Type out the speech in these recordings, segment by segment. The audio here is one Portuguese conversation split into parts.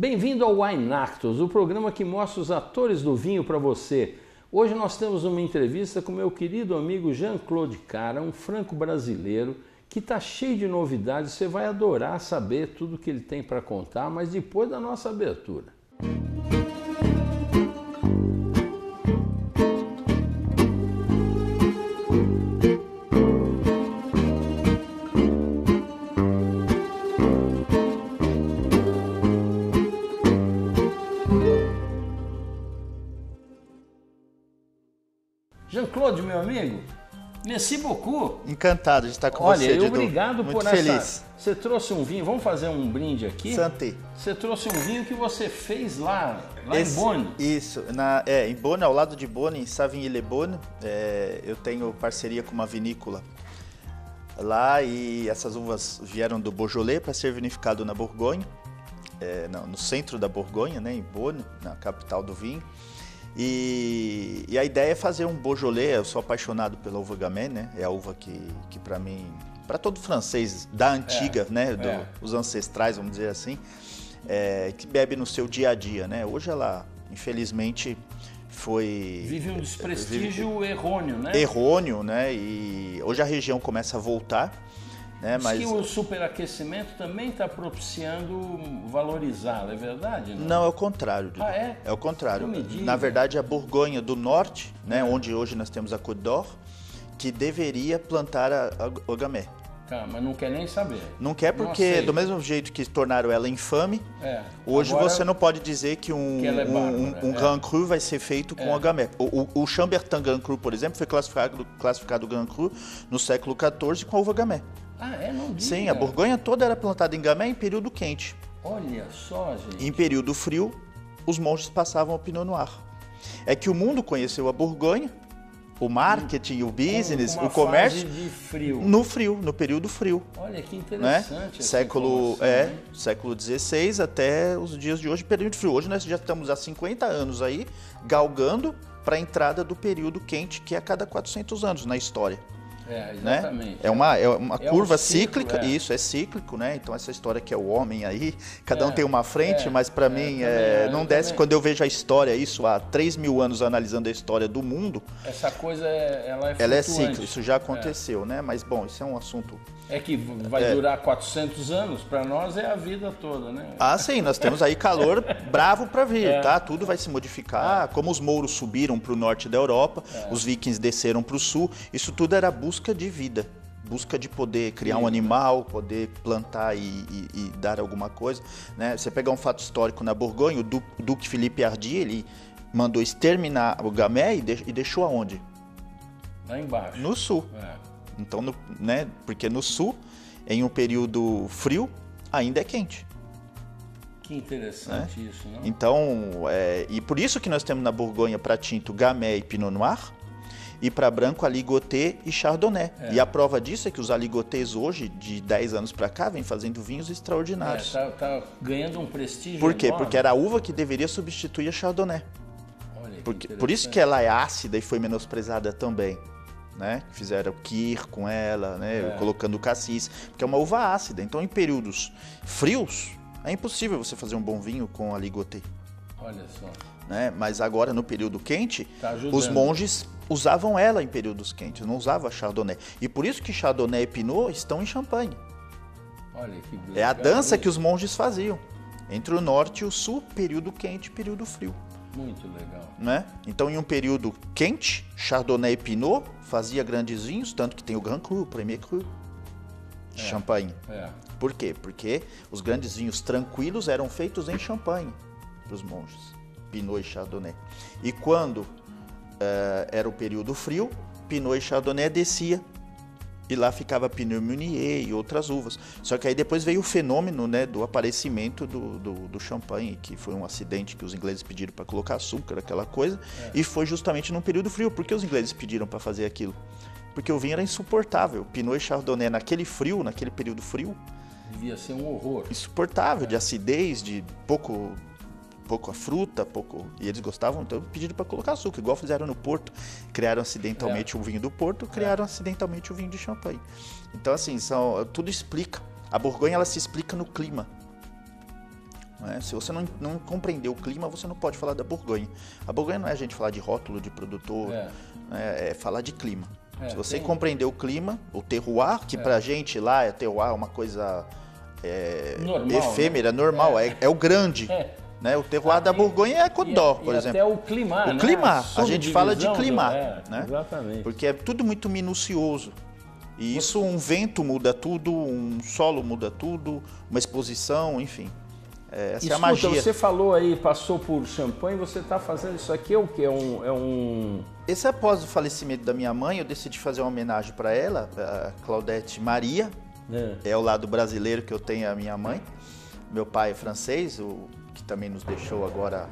Bem-vindo ao Wine Actors, o programa que mostra os atores do vinho para você. Hoje nós temos uma entrevista com meu querido amigo Jean-Claude Cara, um franco brasileiro que está cheio de novidades. Você vai adorar saber tudo que ele tem para contar, mas depois da nossa abertura. Jean-Claude, meu amigo, merci beaucoup. Encantado de estar com Olha, você, Didu. obrigado Muito por feliz. essa. Você trouxe um vinho, vamos fazer um brinde aqui? Santé. Você trouxe um vinho que você fez lá, lá Esse- em Bonn. Isso, na, é, em Bonn, ao lado de Bonn, em Savigny-le-Bonn, é, eu tenho parceria com uma vinícola lá e essas uvas vieram do Beaujolais para ser vinificado na Borgonha, é, não, no centro da Borgonha, né, em Bonn, na capital do vinho. E, e a ideia é fazer um Beaujolais, eu sou apaixonado pela uva Gamay, né, é a uva que, que para mim, para todo francês da antiga, né, do- é. os ancestrais, vamos dizer assim, é, que bebe no seu dia a dia, né? Hoje ela, infelizmente, foi Vive um desprestígio errôneo, né? errôneo, né? E hoje a região começa a voltar, né? Diz Mas que o superaquecimento também está propiciando valorizá-la, é verdade? Não? não é o contrário. Ah, é? É o contrário. Não. Na verdade, a Borgonha do Norte, né? É. Onde hoje nós temos a Côte d'Or, que deveria plantar a, a, o gamay. Tá, mas não quer nem saber. Não quer Não porque, aceita. do mesmo jeito que tornaram ela infame, É. Hoje Agora- você não pode dizer que um, Que é um, bárbara, um é. Grand Cru vai ser feito com É. a Gamay. O, o, o Chambertin Grand Cru, por exemplo, foi classificado, classificado Grand Cru no século XIV com a uva Gamay. Ah, é? Não diga. Sim, a Borgonha toda era plantada em Gamay em período quente. Olha só, gente. Em período frio, os monges passavam ao Pinot Noir. É que o mundo conheceu a Borgonha, o marketing, o business, o comércio, fase de frio. no frio, no período frio. Olha que né? interessante. essa Século, é, hein? século XVI até os dias de hoje, período frio. Hoje nós já estamos há 50 anos aí galgando para a entrada do período quente, que é a cada 400 anos na história. É, Né? exatamente. É uma, é uma É um curva ciclo, cíclica, é. isso, é cíclico, né? Então essa história que é o homem aí, cada um É, tem uma frente, é, mas para é, mim também não desce. Quando eu vejo a história, isso há 3 mil anos analisando a história do mundo, Essa coisa, é, ela é ela é cíclica, isso já aconteceu, né? Mas bom, isso é um assunto É que vai durar 400 anos, para nós é a vida toda, né? Ah, sim, nós temos aí calor bravo para vir, tá? Tudo vai se modificar. Como os mouros subiram para o norte da Europa, os vikings desceram para o sul, isso tudo era busca de vida. Busca de poder criar um animal, poder plantar e, e- e dar alguma coisa. Né? Você pegar um fato histórico na Borgonha, o Du- o Duque Felipe Hardy, ele mandou exterminar o Gamay e de- e deixou aonde? Lá embaixo. No sul. É. Então, no- né? Porque no sul, em um período frio, ainda é quente. Que interessante isso, não? Então, é, e por isso que nós temos na Borgonha para tinto Gamay e Pinot Noir, e para branco Aligoté e Chardonnay. É. E a prova disso é que os Aligotés hoje, de 10 anos para cá, vêm fazendo vinhos É, extraordinários. tá, tá ganhando um prestígio Por quê? enorme. Porque era a uva que deveria substituir a Chardonnay. Olha que Porque, por isso que ela é ácida e foi menosprezada também. Né? Fizeram Kir com ela, né? É. colocando cassis, porque é uma uva ácida. Então, em períodos frios, é impossível você fazer um bom vinho com a Ligoté. Olha só. né? Mas agora no período quente, Tá os monges usavam ela em períodos quentes, não usavam a Chardonnay. E por isso que Chardonnay e Pinot estão em Champagne. Olha que É a legal dança isso. que os monges faziam entre o norte e o sul, período quente período frio, Muito legal. né? Então em um período quente, Chardonnay e Pinot fazia grandes vinhos, tanto que tem o Grand Cru, o Premier Cru de Champagne. É. Por quê? Porque os grandes vinhos tranquilos eram feitos em Champagne para os monges, Pinot e Chardonnay. E quando era o período frio, Pinot e Chardonnay descia e lá ficava Pinot Meunier e outras uvas. Só que aí depois veio o fenômeno né, do aparecimento do, do, do champanhe, que foi um acidente que os ingleses pediram para colocar açúcar, aquela coisa, e foi justamente num período frio. Por que os ingleses pediram para fazer aquilo? Porque o vinho era insuportável. Pinot e Chardonnay naquele frio, naquele período frio, Devia ser um horror. insuportável, de acidez, de pouco pouco a fruta, pouco. E eles gostavam, então pediram para colocar açúcar, igual fizeram no Porto. Criaram acidentalmente o vinho do Porto, criaram acidentalmente o vinho de champanhe. Então, assim, são, tudo explica. A Borgonha ela se explica no clima. Né? Se você não, não compreender o clima, você não pode falar da Borgonha. A Borgonha não é a gente falar de rótulo, de produtor, é, né? é falar de clima. É, Se você tem... compreender o clima, o terroir, que é. pra gente lá é terroir, é uma coisa é, normal, né? efêmera, né? normal, é. é, é o grande. Né? O terroir da Borgonha é Codó, por e exemplo. Até o clima, O né? clima, a, a gente fala de clima. É, né? Exatamente. Porque é tudo muito minucioso. E isso, um vento muda tudo, um solo muda tudo, uma exposição, enfim. É, essa Escuta, é a magia. você falou aí, passou por champanhe, você está fazendo isso aqui é o que? É um, é um... Esse é após o falecimento da minha mãe, eu decidi fazer uma homenagem para ela, a Claudete Maria. É. é o lado brasileiro que eu tenho a minha mãe. Meu pai é francês, o, que também nos deixou agora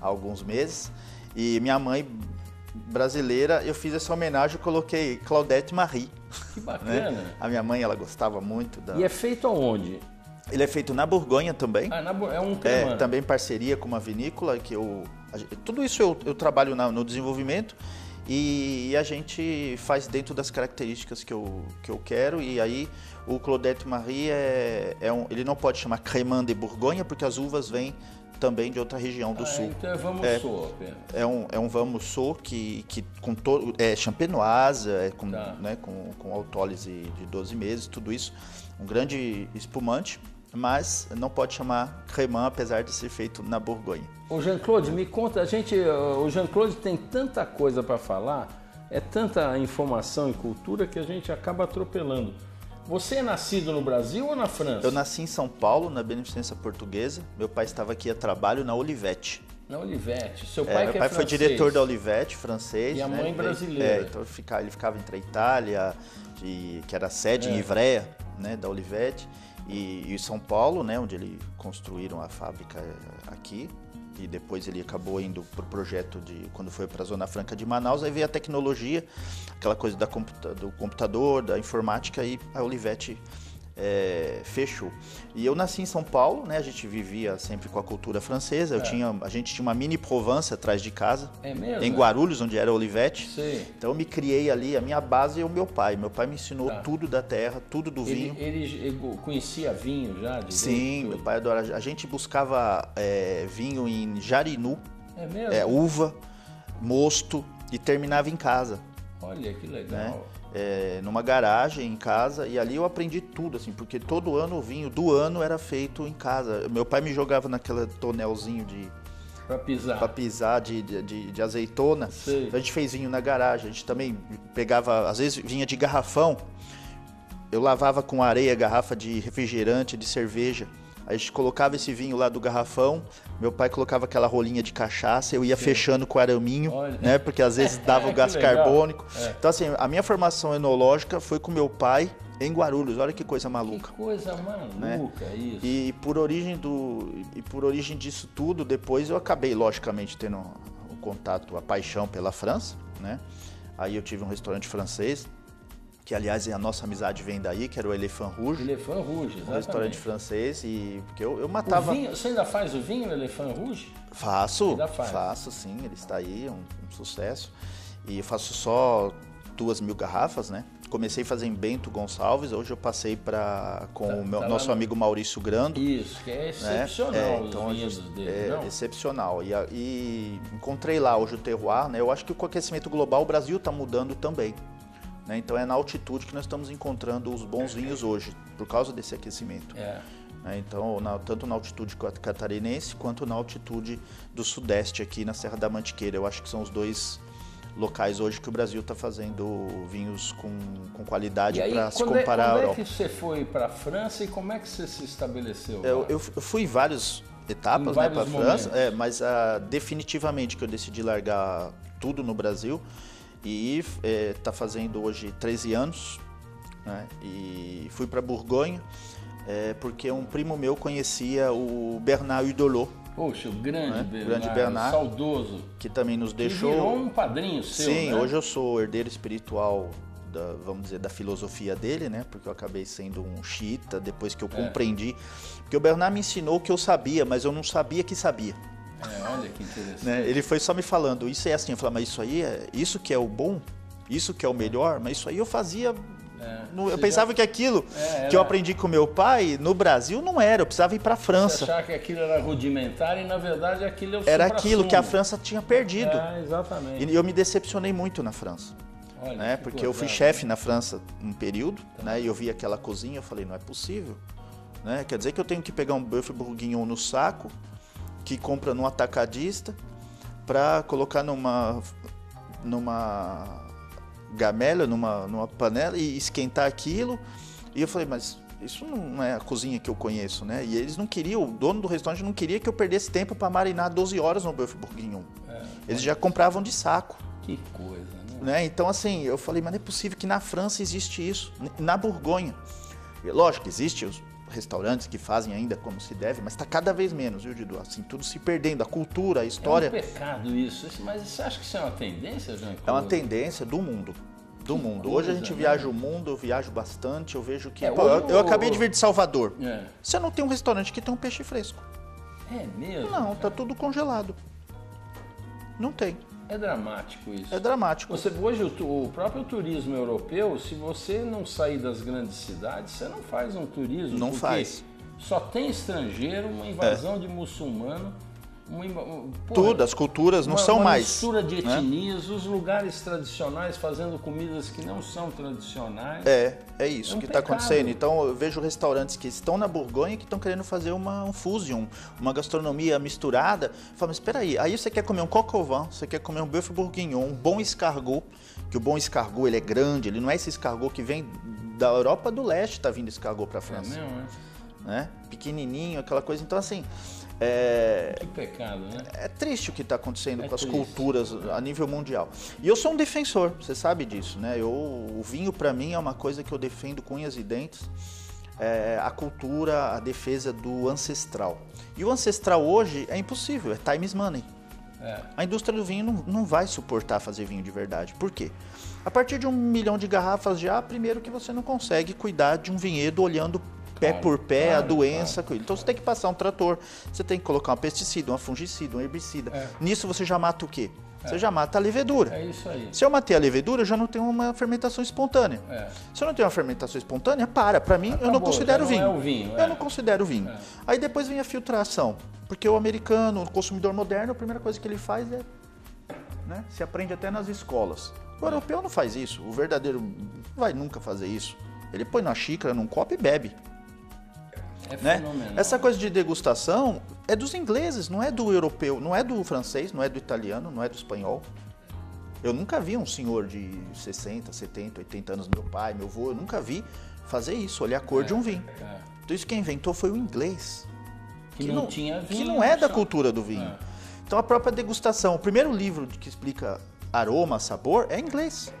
há alguns meses. E minha mãe brasileira, eu fiz essa homenagem, eu coloquei Claudete Marie. Que bacana. Né? A minha mãe, ela gostava muito da... E é feito aonde? Ele é feito na Borgonha também. Ah, na, é um cremano. É, também parceria com uma vinícola que eu... Tudo isso eu, eu trabalho na, no desenvolvimento e, e, a gente faz dentro das características que eu, que eu quero e aí o Claudette Marie é, é um, ele não pode chamar Cremant de Borgonha porque as uvas vêm também de outra região do ah, sul. Então é Vamos é, apenas. É um, é um Vamos que, que com todo, é champenoise, é com, tá. né, com, com autólise de 12 meses, tudo isso. Um grande espumante mas não pode chamar Cremant, apesar de ser feito na Borgonha. O Jean-Claude, me conta, a gente, o Jean-Claude tem tanta coisa para falar, é tanta informação e cultura que a gente acaba atropelando. Você é nascido no Brasil ou na França? Eu nasci em São Paulo, na Beneficência Portuguesa. Meu pai estava aqui a trabalho na Olivete. Na Olivete. Seu pai, é, meu pai é foi diretor da Olivete, francês. E a né? mãe brasileira. É, então ele ficava entre a Itália, de, que era sede é. em Ivrea, né, da Olivete e, e São Paulo, né, onde eles construíram a fábrica aqui. E depois ele acabou indo para o projeto de quando foi para a Zona Franca de Manaus. Aí veio a tecnologia, aquela coisa da, do computador, da informática, e a Olivetti é, fechou. E eu nasci em São Paulo, né? A gente vivia sempre com a cultura francesa. Eu é. tinha, a gente tinha uma mini Provence atrás de casa. É mesmo? Em Guarulhos, onde era Olivete. Sim. Então eu me criei ali, a minha base é o meu pai. Meu pai me ensinou tá. tudo da terra, tudo do vinho. Ele, ele conhecia vinho já? De Sim, meu pai adora. A gente buscava é, vinho em Jarinu. É mesmo? É, uva, mosto e terminava em casa. Olha que legal. Né? É, numa garagem em casa e ali eu aprendi tudo, assim, porque todo ano o vinho do ano era feito em casa. Meu pai me jogava naquele tonelzinho de. Pra pisar. Pra pisar de, de, de azeitona. Então a gente fez vinho na garagem. A gente também pegava, às vezes vinha de garrafão. Eu lavava com areia garrafa de refrigerante, de cerveja. A gente colocava esse vinho lá do garrafão, meu pai colocava aquela rolinha de cachaça, eu ia Sim. fechando com araminho, Olha. né? Porque às vezes dava o gás carbônico. É. Então, assim, a minha formação enológica foi com meu pai em Guarulhos. Olha que coisa maluca. Que coisa maluca, né? isso. E por origem do e por origem disso tudo, depois eu acabei logicamente tendo o contato, a paixão pela França, né? Aí eu tive um restaurante francês, que aliás a nossa amizade vem daí, que era o Elephant Rouge. Elephant Rouge, exatamente. Um restaurante francês e porque eu, eu matava. Vinho, você ainda faz o vinho no Elephant Rouge? Faço, ainda faz. faço sim, ele está aí, um, um sucesso. E eu faço só duas mil garrafas, né? Comecei a fazer em Bento Gonçalves, hoje eu passei para com tá, o meu, tá nosso no... amigo Maurício Grando. Isso, que é excepcional né? é, então, dele, é não? excepcional. E, e, encontrei lá hoje o terroir, né? Eu acho que com o aquecimento global o Brasil está mudando também. Né? Então é na altitude que nós estamos encontrando os bons vinhos hoje, por causa desse aquecimento. É. Né? Então, na, tanto na altitude catarinense quanto na altitude do sudeste aqui na Serra da Mantiqueira. Eu acho que são os dois locais hoje que o Brasil está fazendo vinhos com, com qualidade para se comparar é, à Europa. Como é que você foi para a França e como é que você se estabeleceu? Eu, eu, fui em várias etapas né, para a França, é, mas uh, definitivamente que eu decidi largar tudo no Brasil e está é, tá fazendo hoje 13 anos. Né? E fui para Borgonha é, porque um primo meu conhecia o Bernard Hudolot. Poxa, o grande, né? Bernard, grande Bernard, saudoso. Que também nos deixou. Que virou um padrinho seu. Sim, né? hoje eu sou herdeiro espiritual da, vamos dizer, da filosofia dele, né? Porque eu acabei sendo um xiita depois que eu é. compreendi. Porque o Bernard me ensinou o que eu sabia, mas eu não sabia que sabia. É, olha que interessante. Né? Ele foi só me falando, isso é assim, eu falei, mas isso aí é isso que é o bom, isso que é o melhor, mas isso aí eu fazia É. No, eu pensava já... que aquilo é, que eu aprendi com meu pai, no Brasil, não era. Eu precisava ir para a França. Você achava que aquilo era rudimentar e, na verdade, aquilo é o Era aquilo que a França tinha perdido. É, exatamente. E eu me decepcionei muito na França. Olha, né? Porque eu fui chefe na França um período, tá. né? E eu vi aquela cozinha, eu falei, não é possível. Né? Quer dizer que eu tenho que pegar um bœuf bourguignon no saco, que compra num atacadista, para colocar numa numa gamela, numa, numa panela e esquentar aquilo. E eu falei, mas isso não é a cozinha que eu conheço, né? E eles não queriam, o dono do restaurante não queria que eu perdesse tempo para marinar 12 horas no bœuf bourguignon. É, eles já compravam de saco. Que coisa, né? né? Então, assim, eu falei, mas não é possível que na França existe isso, na Borgonha. Lógico, existe os restaurantes que fazem ainda como se deve, mas está cada vez menos, viu, Didu? Assim, tudo se perdendo, a cultura, a história. É um pecado isso, mas você acha que isso é uma tendência, Jean? É uma tendência do mundo. Do que mundo. Coisa, Hoje a gente né? viaja o mundo, eu viajo bastante, eu vejo que. É, Pô, eu, eu, acabei de vir de Salvador. É. Você não tem um restaurante que tem um peixe fresco. É mesmo? Não, tá cara? tá tudo congelado. Não tem. É dramático isso. É dramático. Você, hoje, o, o, próprio turismo europeu, se você não sair das grandes cidades, você não faz um turismo. Não faz. Só tem estrangeiro, uma invasão é. de muçulmano Tudo, as culturas não uma, são uma mais. mistura de né? etnias, né? os lugares tradicionais fazendo comidas que não são tradicionais. É, é isso é um que está acontecendo. Então eu vejo restaurantes que estão na Borgonha que estão querendo fazer uma, um fusion, uma gastronomia misturada. Fala, mas espera aí, aí você quer comer um vin, você quer comer um bœuf bourguignon, um bom escargot, que o bom escargot ele é grande, ele não é esse escargot que vem da Europa do Leste, está vindo escargot para a França. É mesmo, é? Né? Pequenininho, aquela coisa. Então assim, é, que pecado, né? É triste o que está acontecendo é com as triste. culturas a nível mundial. E eu sou um defensor, você sabe disso, né? Eu, o vinho para mim é uma coisa que eu defendo com unhas e dentes. É, a cultura, a defesa do ancestral. E o ancestral hoje é impossível, é times money. É. A indústria do vinho não, não vai suportar fazer vinho de verdade. Por quê? A partir de um milhão de garrafas já, primeiro que você não consegue cuidar de um vinhedo olhando pé claro, por pé claro, a doença. Claro. Então você tem que passar um trator, você tem que colocar um pesticida, um fungicida, um herbicida. É. Nisso você já mata o quê? É. Você já mata a levedura. É isso aí. Se eu matei a levedura, eu já não tenho uma fermentação espontânea. É. Se eu não tenho uma fermentação espontânea, para. Para mim, Acabou, eu não considero vinho. Não é vinho. Eu não considero vinho. É. Aí depois vem a filtração. Porque o americano, o consumidor moderno, a primeira coisa que ele faz é. Né, se aprende até nas escolas. O europeu não faz isso. O verdadeiro vai nunca fazer isso. Ele põe na xícara, num copo e bebe. É né? Essa coisa de degustação é dos ingleses, não é do europeu, não é do francês, não é do italiano, não é do espanhol. Eu nunca vi um senhor de 60, 70, 80 anos, meu pai, meu avô, eu nunca vi fazer isso, olhar a cor é, de um vinho. É. Então isso quem inventou foi o inglês. Que, que não, não, tinha vinho. Que não é da cultura do vinho. É. Então a própria degustação, o primeiro livro que explica aroma, sabor é inglês.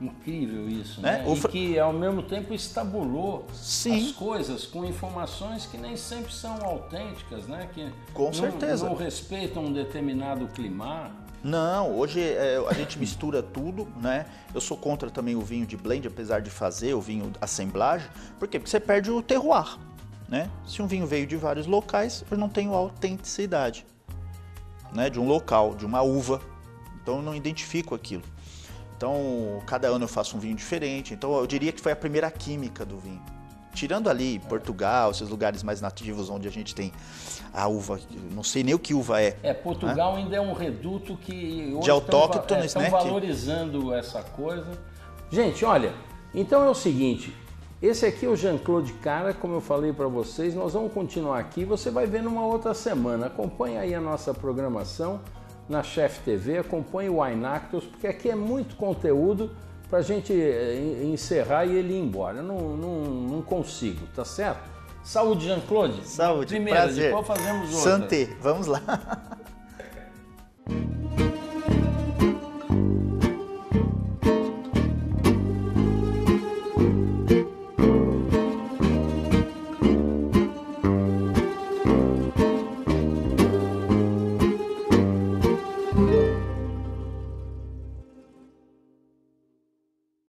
Incrível isso, né? né? E que ao mesmo tempo estabulou Sim. as coisas com informações que nem sempre são autênticas, né? Que com não, certeza. Não respeitam um determinado clima. Não, hoje é, a gente mistura tudo, né? Eu sou contra também o vinho de blend, apesar de fazer o vinho assemblagem. Por quê? Porque você perde o terroir, né? Se um vinho veio de vários locais, eu não tenho autenticidade, né? De um local, de uma uva. Então eu não identifico aquilo. Então, cada ano eu faço um vinho diferente. Então, eu diria que foi a primeira química do vinho. Tirando ali Portugal, esses lugares mais nativos onde a gente tem a uva, não sei nem o que uva é. É, Portugal né? ainda é um reduto que hoje de autóctones, estão, é, né? valorizando essa coisa. Gente, olha, então é o seguinte, esse aqui é o Jean-Claude Cara, como eu falei para vocês, nós vamos continuar aqui, você vai ver numa outra semana. Acompanhe aí a nossa programação na Chef TV, acompanhe o Winactus, porque aqui é muito conteúdo para a gente eh, encerrar e ele ir embora. Eu não, não, não consigo, tá certo? Saúde, Jean-Claude. Saúde, Primeiro, prazer. depois fazemos outra. Santé, vamos lá.